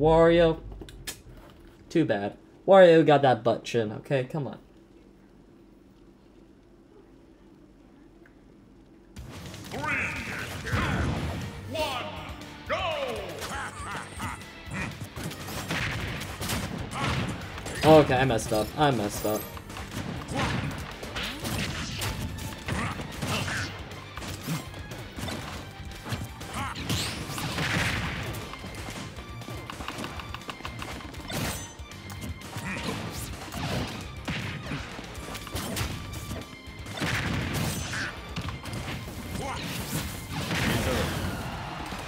Wario, too bad. Wario got that butt chin, okay? Come on. Three, two, one, go! Okay, I messed up. I messed up.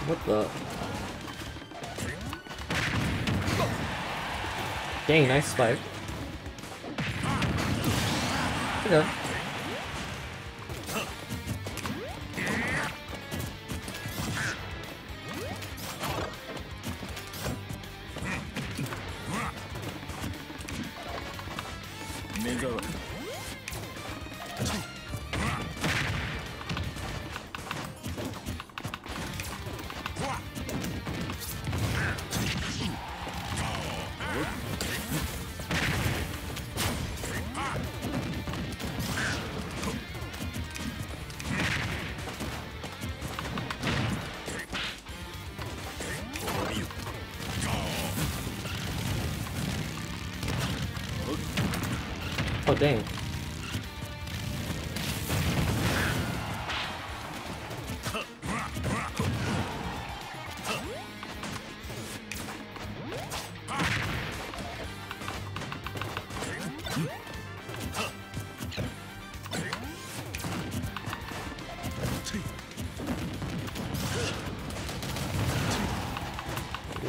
What the? Dang, nice spike. Okay. Oh dang.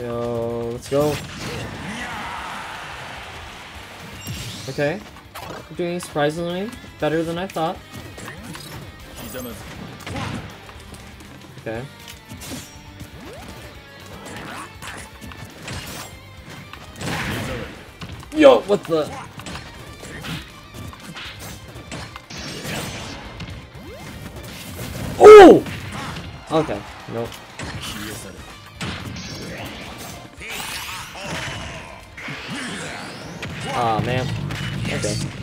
Yo, let's go. Okay. Doing surprisingly better than I thought. Okay. Yo, what the? Oh! Okay, nope. Aw, man. Okay.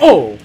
Oh!